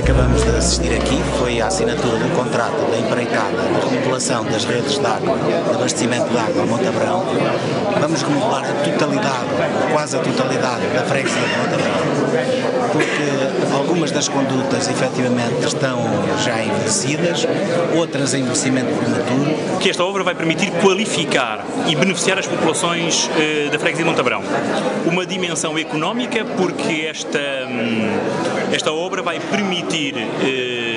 acabamos de assistir aqui foi a assinatura do contrato da empreitada de remodelação das redes de água, de abastecimento de água a Montabrão. Vamos remodelar a totalidade, quase a totalidade da freguesia de Montabrão, das condutas efetivamente estão já envelhecidas, outras em envelhecimento prematuro. Que esta obra vai permitir qualificar e beneficiar as populações eh, da freguesia de Montabrão. Uma dimensão económica, porque esta, hum, esta obra vai permitir eh,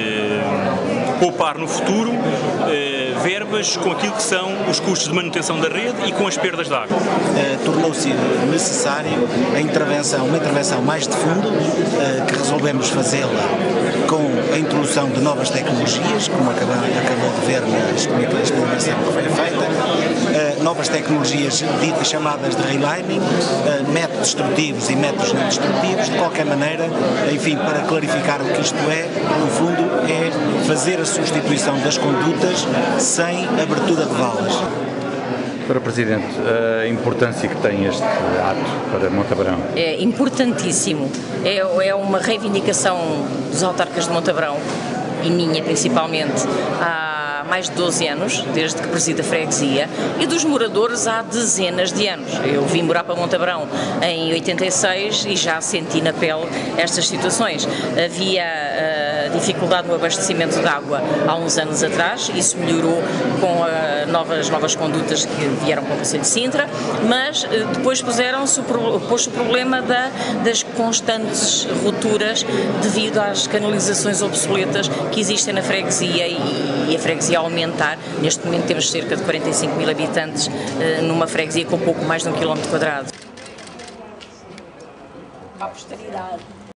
poupar no futuro eh, verbas com aquilo que são os custos de manutenção da rede e com as perdas de água. Eh, Tornou-se necessário a intervenção, uma intervenção mais de fundo, eh, que resolvemos fazê-la com a introdução de novas tecnologias, como acabou, de ver na explicação que foi feita, eh, novas tecnologias ditas chamadas de relining, eh, métodos destrutivos e métodos não destrutivos, de qualquer maneira, enfim, para clarificar o que isto é, no fundo é fazer a substituição das condutas sem abertura de valas. Para Presidente, a importância que tem este ato para Montabrão? É importantíssimo. É, é uma reivindicação dos autarcas de Montabrão e minha principalmente. Há mais de 12 anos, desde que presido a freguesia, e dos moradores há dezenas de anos. Eu vim morar para Montabrão em 86 e já senti na pele estas situações. Havia dificuldade no abastecimento de água há uns anos atrás, isso melhorou com novas, novas condutas que vieram com o Conselho de Sintra, mas uh, depois puseram-se o, o problema da, das constantes rupturas devido às canalizações obsoletas que existem na freguesia e, e a freguesia aumentar. Neste momento temos cerca de 45 mil habitantes numa freguesia com pouco mais de um quilómetro quadrado. A posteridade.